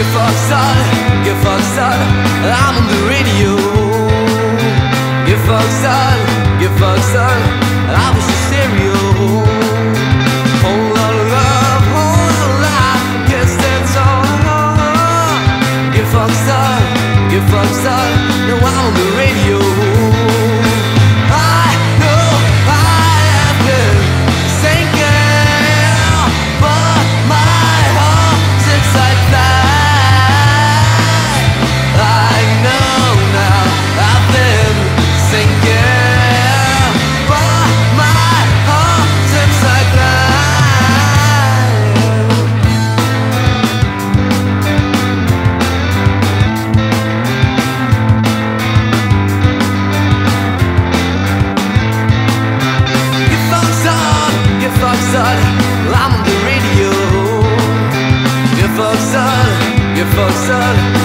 Get fucked son, fucked son I'm on the radio. Get son, get fucked son I was stereo. Whole lot of love, whole lot of life Guess that's all Get fucked son, get fucked son No I'm on the sun